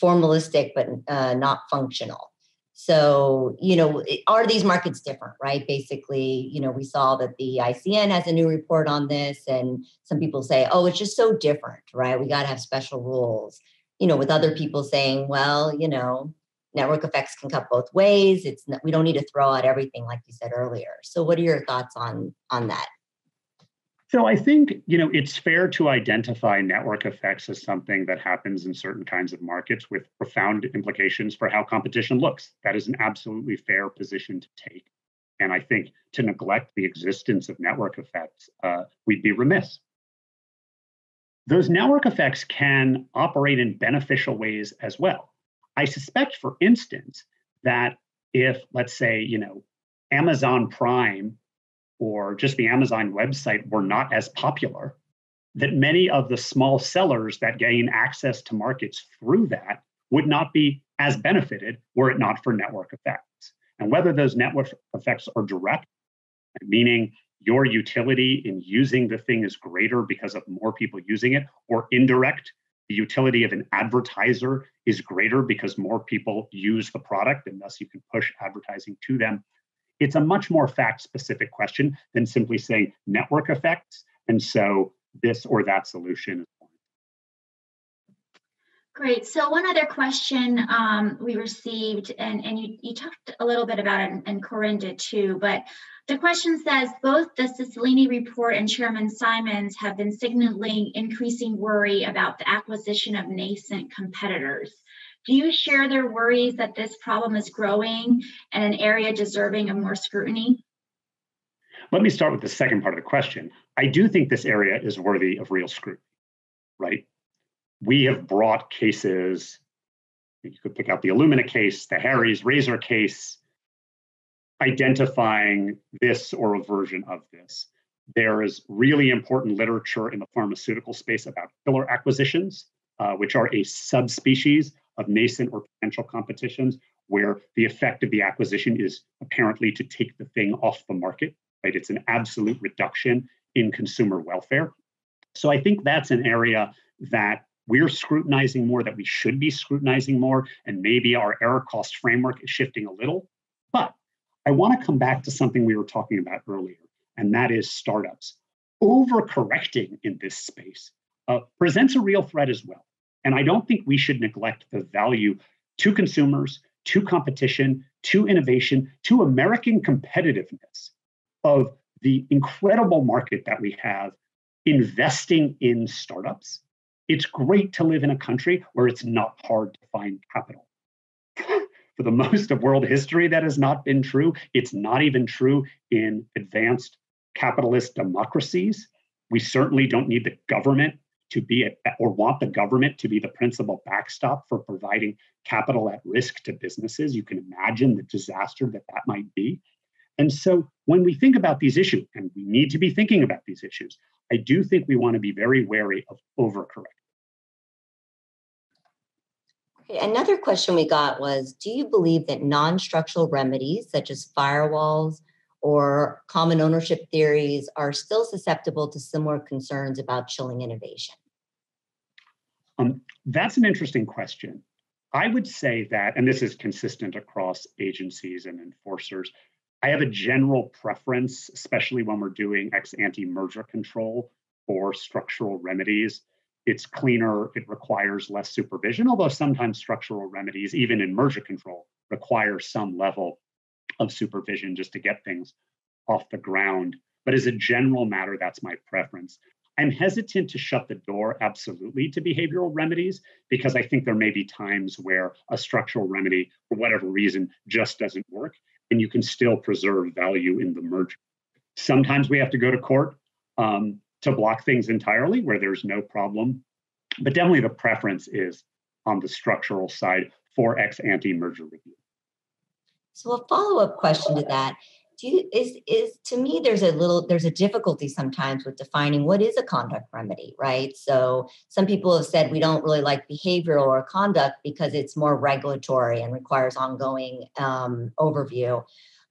formalistic but uh, not functional? So, you know, are these markets different, right? Basically, you know, we saw that the ICN has a new report on this, and some people say, oh, it's just so different, right? We got to have special rules. You know, with other people saying, well, you know, network effects can cut both ways. It's not, we don't need to throw out everything, like you said earlier. So, what are your thoughts on on that? So I think you know it's fair to identify network effects as something that happens in certain kinds of markets with profound implications for how competition looks. That is an absolutely fair position to take, and I think to neglect the existence of network effects, uh, we'd be remiss. Those network effects can operate in beneficial ways as well. I suspect, for instance, that if let's say you know Amazon Prime or just the Amazon website were not as popular, that many of the small sellers that gain access to markets through that would not be as benefited were it not for network effects. And whether those network effects are direct, meaning your utility in using the thing is greater because of more people using it, or indirect, the utility of an advertiser is greater because more people use the product and thus you can push advertising to them. It's a much more fact specific question than simply saying network effects. And so this or that solution. Great. So one other question um, we received, and, and you, you talked a little bit about it, and Koren did too, but the question says both the Cicilline report and Chairman Simons have been signaling increasing worry about the acquisition of nascent competitors. Do you share their worries that this problem is growing and an area deserving of more scrutiny? Let me start with the second part of the question. I do think this area is worthy of real scrutiny, right? we have brought cases, you could pick out the Illumina case, the Harry's Razor case, identifying this or a version of this. There is really important literature in the pharmaceutical space about killer acquisitions, uh, which are a subspecies of nascent or potential competitions, where the effect of the acquisition is apparently to take the thing off the market, right? It's an absolute reduction in consumer welfare. So I think that's an area that we're scrutinizing more that we should be scrutinizing more, and maybe our error cost framework is shifting a little. But I want to come back to something we were talking about earlier, and that is startups. Overcorrecting in this space uh, presents a real threat as well. And I don't think we should neglect the value to consumers, to competition, to innovation, to American competitiveness of the incredible market that we have investing in startups it's great to live in a country where it's not hard to find capital. For the most of world history, that has not been true. It's not even true in advanced capitalist democracies. We certainly don't need the government to be a, or want the government to be the principal backstop for providing capital at risk to businesses. You can imagine the disaster that that might be. And so when we think about these issues, and we need to be thinking about these issues, I do think we want to be very wary of overcorrecting. Another question we got was Do you believe that non structural remedies, such as firewalls or common ownership theories, are still susceptible to similar concerns about chilling innovation? Um, that's an interesting question. I would say that, and this is consistent across agencies and enforcers, I have a general preference, especially when we're doing ex ante merger control for structural remedies. It's cleaner, it requires less supervision, although sometimes structural remedies, even in merger control, require some level of supervision just to get things off the ground. But as a general matter, that's my preference. I'm hesitant to shut the door absolutely to behavioral remedies because I think there may be times where a structural remedy, for whatever reason, just doesn't work and you can still preserve value in the merger. Sometimes we have to go to court um, to block things entirely where there's no problem. But definitely the preference is on the structural side for ex ante merger review. So a follow up question to that do you is is to me there's a little there's a difficulty sometimes with defining what is a conduct remedy right? So some people have said we don't really like behavioral or conduct because it's more regulatory and requires ongoing um, overview.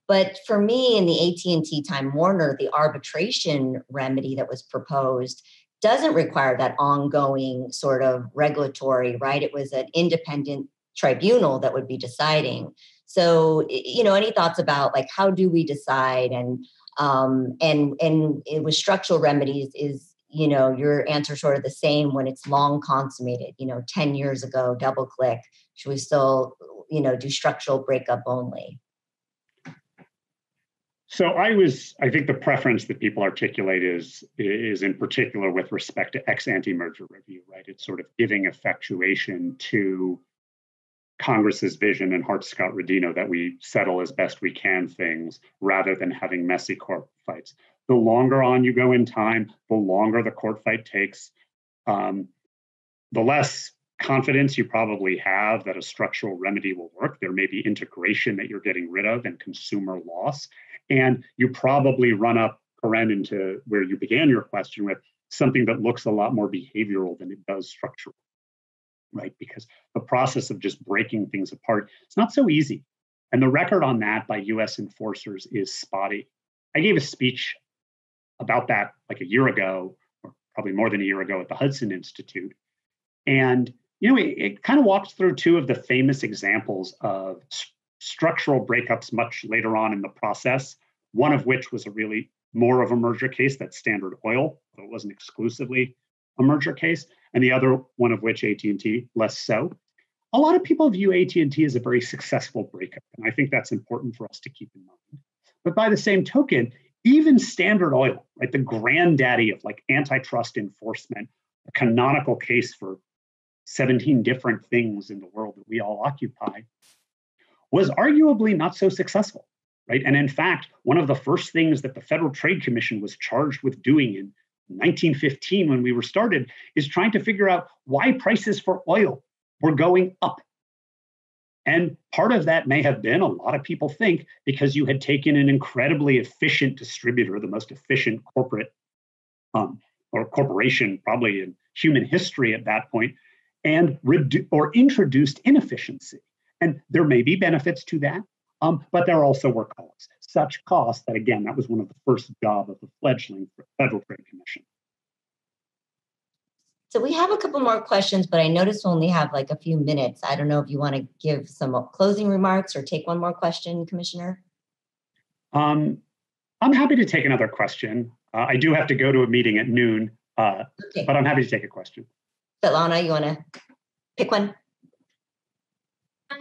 But for me in the at&t time warner the arbitration remedy that was proposed doesn't require that ongoing sort of regulatory right? It was an independent tribunal that would be deciding so, you know, any thoughts about like how do we decide and um, and and with structural remedies is you know your answer sort of the same when it's long consummated. You know, ten years ago, DoubleClick. Should we still you know do structural breakup only? So I was, I think the preference that people articulate is is in particular with respect to ex ante merger review, right? It's sort of giving effectuation to Congress's vision and Hart-Scott-Rodino that we settle as best we can things rather than having messy court fights. The longer on you go in time, the longer the court fight takes, um, the less confidence you probably have that a structural remedy will work. There may be integration that you're getting rid of and consumer loss. And you probably run up, Koren, into where you began your question with something that looks a lot more behavioral than it does structural, right? Because the process of just breaking things apart, it's not so easy. And the record on that by US enforcers is spotty. I gave a speech about that like a year ago, or probably more than a year ago at the Hudson Institute. And you know, it, it kind of walks through two of the famous examples of st- structural breakups much later on in the process. One of which was a really more of a merger case, that's Standard Oil, but it wasn't exclusively a merger case, and the other one of which AT&T, less so a lot of people view AT&T as a very successful breakup, and I think that's important for us to keep in mind. But by the same token, even Standard Oil, right, the granddaddy of like antitrust enforcement, a canonical case for 17 different things in the world that we all occupy, was arguably not so successful, right? And in fact, one of the first things that the Federal Trade Commission was charged with doing in 1915 when we were started is trying to figure out why prices for oil were going up. And part of that may have been, a lot of people think, because you had taken an incredibly efficient distributor, the most efficient corporate um, or corporation probably in human history at that point, and redu- or introduced inefficiency. And there may be benefits to that, um, but there also were costs. Such costs that, again, that was one of the first job of the fledgling Federal Trade Commission. So we have a couple more questions, but I notice we only have like a few minutes. I don't know if you want to give some closing remarks or take one more question, Commissioner. Um, I'm happy to take another question. Uh, I do have to go to a meeting at noon, uh, okay. but I'm happy to take a question. Svetlana, you want to pick one?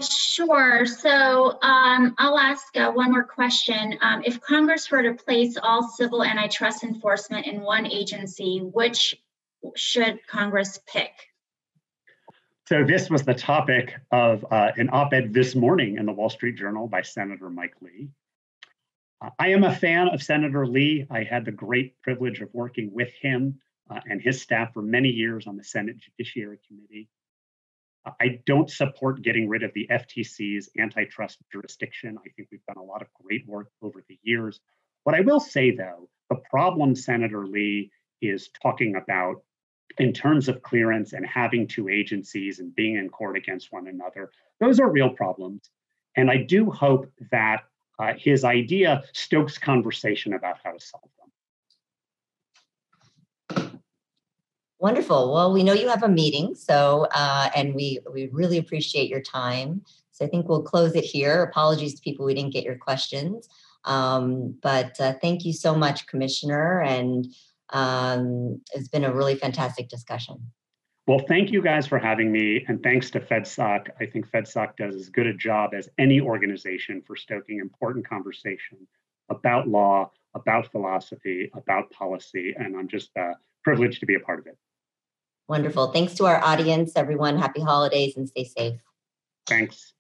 Sure. So um, I'll ask uh, one more question. Um, if Congress were to place all civil antitrust enforcement in one agency, which should Congress pick? So, this was the topic of uh, an op ed this morning in the Wall Street Journal by Senator Mike Lee. I am a fan of Senator Lee. I had the great privilege of working with him uh, and his staff for many years on the Senate Judiciary Committee. I don't support getting rid of the FTC's antitrust jurisdiction. I think we've done a lot of great work over the years. What I will say, though, the problem Senator Lee is talking about in terms of clearance and having two agencies and being in court against one another, those are real problems. And I do hope that uh, his idea stokes conversation about how to solve them. Wonderful. Well, we know you have a meeting, so uh, and we we really appreciate your time. So I think we'll close it here. Apologies to people we didn't get your questions, um, but uh, thank you so much, Commissioner, and um, it's been a really fantastic discussion. Well, thank you guys for having me, and thanks to FedSoc. I think FedSoc does as good a job as any organization for stoking important conversation about law, about philosophy, about policy, and I'm just uh, privileged to be a part of it. Wonderful. Thanks to our audience, everyone. Happy holidays and stay safe. Thanks.